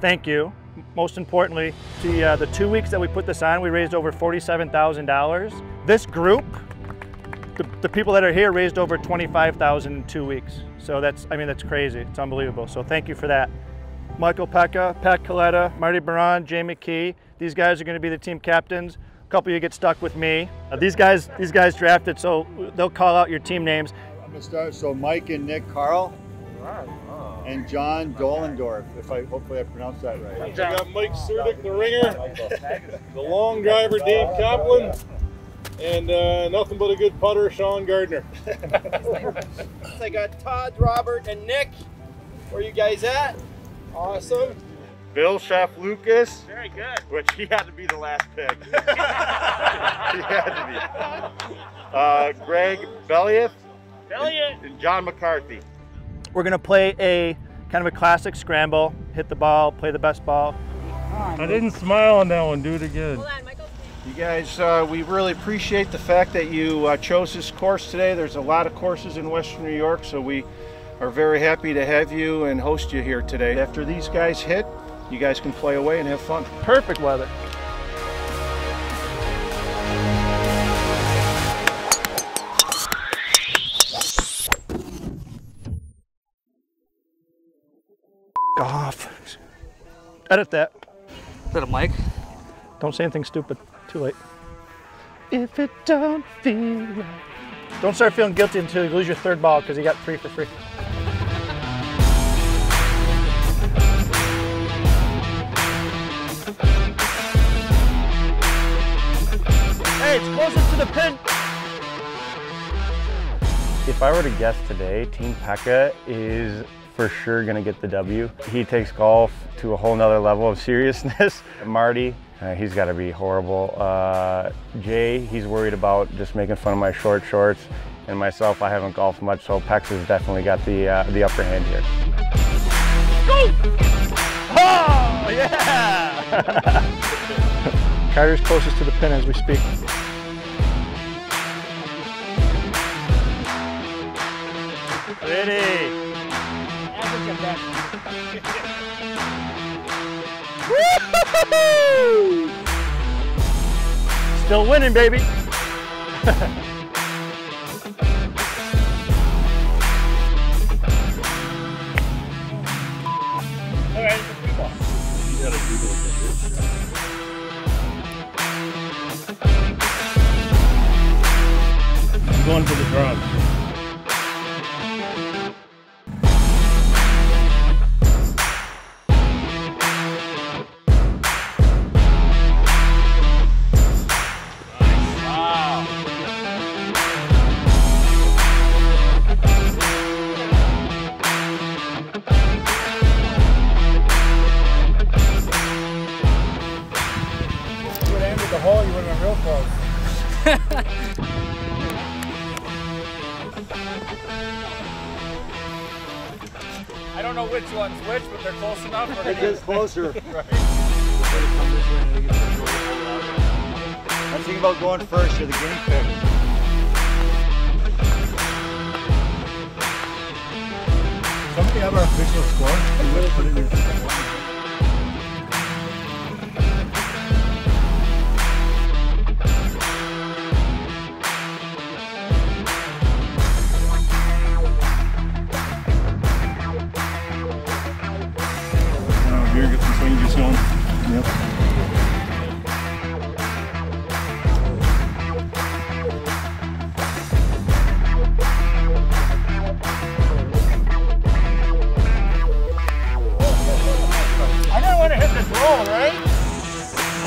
thank you. Most importantly, the, uh, the two weeks that we put this on, we raised over $47,000. This group, the, the people that are here raised over 25,000 in two weeks. So that's, I mean, that's crazy. It's unbelievable. So thank you for that. Michael Peca, Pat Kaleta, Marty Biron, Jay McKee. These guys are going to be the team captains. A couple of you get stuck with me. Uh, these guys, these guys drafted, so they'll call out your team names. I'm gonna start. So Mike and Nick Carl, and John Dolendorf. If I hopefully I pronounced that right. I got Mike Surdick, the ringer, the long driver, Dave Kaplan, and uh, nothing but a good putter, Sean Gardner. I got Todd, Robert, and Nick. Where you guys at? Awesome. Bill Chef Lucas, Very good. which he had to be the last pick. he had to be. Uh, Greg Bellieth Elliot. and John McCarthy. We're going to play a kind of a classic scramble, hit the ball, play the best ball. I didn't smile on that one. Do it again. You guys, uh, we really appreciate the fact that you uh, chose this course today. There's a lot of courses in Western New York, so we are very happy to have you and host you here today. After these guys hit, you guys can play away and have fun. Perfect weather. Edit that. Is that a mic? Don't say anything stupid. Too late. If it don't feel right. Don't start feeling guilty until you lose your third ball because you got three for free. Hey, it's closest to the pin. If I were to guess today, Team Peca is for sure going to get the W. He takes golf to a whole nother level of seriousness. Marty, uh, he's got to be horrible. Uh, Jay, he's worried about just making fun of my short shorts. And myself, I haven't golfed much, so Pex has definitely got the, uh, the upper hand here. Go! Oh, yeah! Carter's closest to the pin as we speak. Ready. Woo-hoo-hoo! Still winning, baby. I'm going for the drop. One's which, but they're close enough. We're It gonna- is closer. I was thinking about going first. You're the game pig. Somebody have our official score?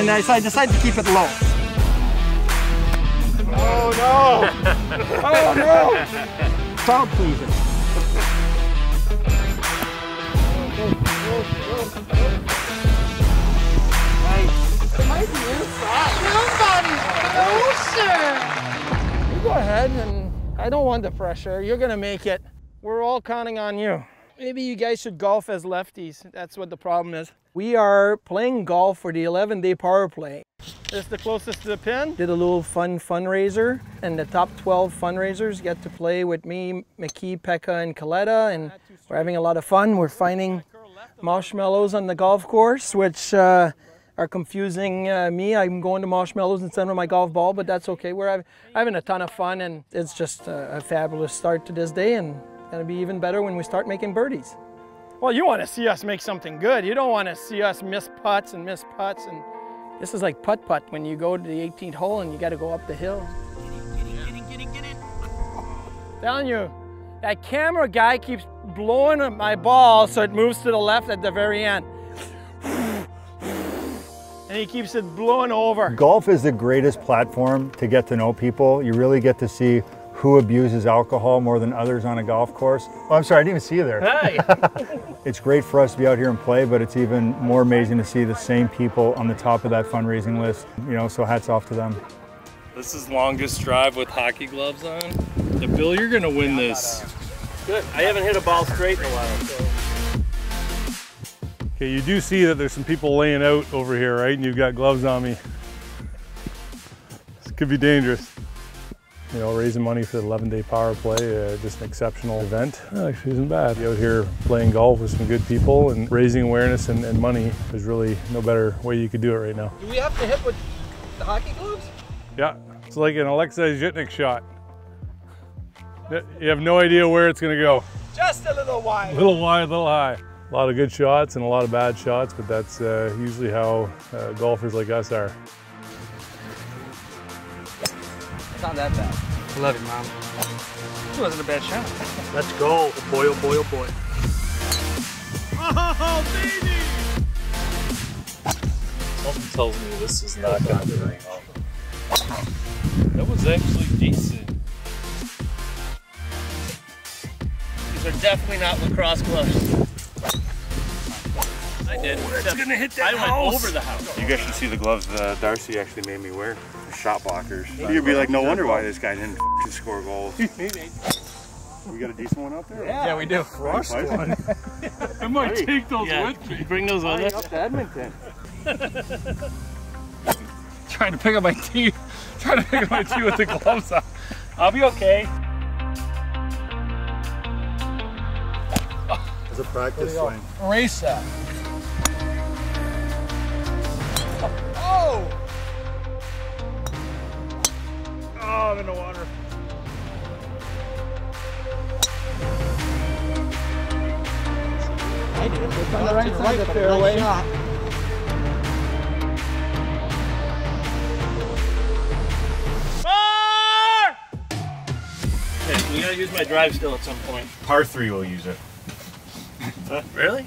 And I, so I decided to keep it low. Oh no! Oh no! Crowd pleaser. You go ahead and I don't want the pressure. You're gonna make it. We're all counting on you. Maybe you guys should golf as lefties. That's what the problem is. We are playing golf for the 11 day power play. This is the closest to the pin. Did a little fun fundraiser, and the top 12 fundraisers get to play with me, McKee, Peca, and Kaleta, and we're having a lot of fun. We're finding marshmallows on the golf course, which uh, are confusing uh, me. I'm going to marshmallows instead of my golf ball, but that's okay. We're having, having a ton of fun, and it's just a, a fabulous start to this day, and gonna be even better when we start making birdies. Well, you want to see us make something good. You don't want to see us miss putts and miss putts, and this is like putt putt when you go to the 18th hole and you got to go up the hill. Get it, get it, get it, Telling you, that camera guy keeps blowing up my ball so it moves to the left at the very end. And he keeps it blowing over. Golf is the greatest platform to get to know people. You really get to see who abuses alcohol more than others on a golf course. Oh, I'm sorry, I didn't even see you there. Hey. it's great for us to be out here and play, but it's even more amazing to see the same people on the top of that fundraising list. You know, so hats off to them. This is longest drive with hockey gloves on. Yeah, Bill, you're gonna win this. Uh, good. I haven't hit a ball straight in a while. So. Okay, you do see that there's some people laying out over here, right? And you've got gloves on me. This could be dangerous. You know, raising money for the 11-day power play, uh, just an exceptional event. Actually, isn't bad. Out here playing golf with some good people and raising awareness and, and money. There's really no better way you could do it right now. Do we have to hit with the hockey gloves? Yeah, it's like an Alexei Zhitnik shot. You have no idea where it's going to go. Just a little wide. A little wide, a little high. A lot of good shots and a lot of bad shots, but that's uh, usually how uh, golfers like us are. It's not that bad. I love you, Mom. It wasn't a bad shot. Let's go. Boy, oh boy, oh boy. Oh, baby! Something tells me this is not going to be right. That was actually decent. These are definitely not lacrosse gloves. I did. Oh, it's gonna hit that I house. went over the house. You guys should see the gloves uh, Darcy actually made me wear. The shot blockers. You'd be like, no wonder why this guy didn't f***ing score goals. we got a decent one out there? Yeah, we do. Crushed one. I might Hey. take those Yeah, with me. bring those with us. Up to Edmonton. Trying to pick up my tee. Trying to pick up my tee with the gloves on. I'll be okay. It's a practice swing. Erase that. Oh! Oh, I'm in the water. I did. it. It's on the right side of the fairway. Okay, we gotta use my drive still at some point. Par three will use it. Really?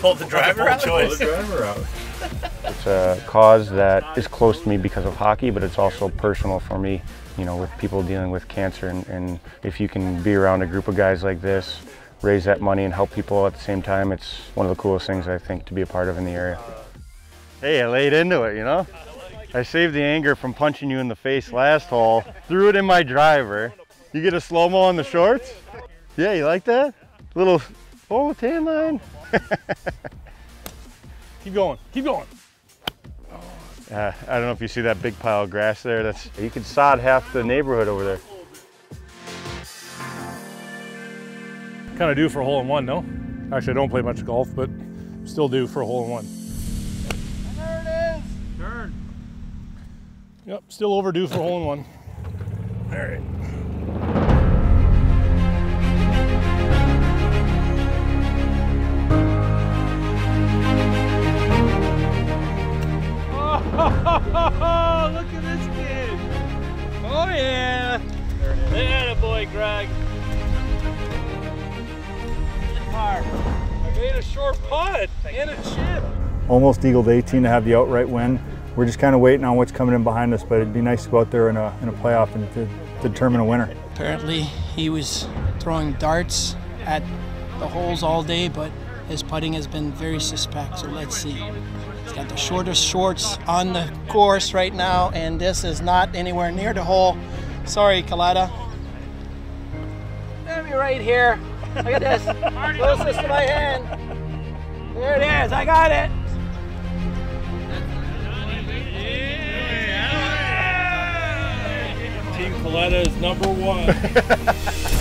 Pull the driver out? Pull the driver out. It's a cause that is close to me because of hockey, but it's also personal for me, you know, with people dealing with cancer. And, and if you can be around a group of guys like this, raise that money and help people at the same time, it's one of the coolest things I think to be a part of in the area. Hey, I laid into it, you know? I saved the anger from punching you in the face last hole, threw it in my driver. You get a slow-mo on the shorts? Yeah, you like that? Little, oh, tan line. Keep going. Keep going. Uh, I don't know if you see that big pile of grass there. That's you could sod half the neighborhood over there. Kind of due for a hole in one, no? Actually, I don't play much golf, but still do for a hole in one. There it is. Turn. Yep, still overdue for a hole in one. All right. Oh, look at this kid. Oh, yeah. There boy, Greg. I made a short putt and a chip. Almost eagled 18 to have the outright win. We're just kind of waiting on what's coming in behind us, but it'd be nice to go out there in a, in a playoff and to, to determine a winner. Apparently, he was throwing darts at the holes all day, but his putting has been very suspect. So let's see. He's got the shortest shorts on the course right now, and this is not anywhere near the hole. Sorry, Kaleta. Let me right here. Look at this. Closest to my hand. There it is. I got it. Team Kaleta is number one.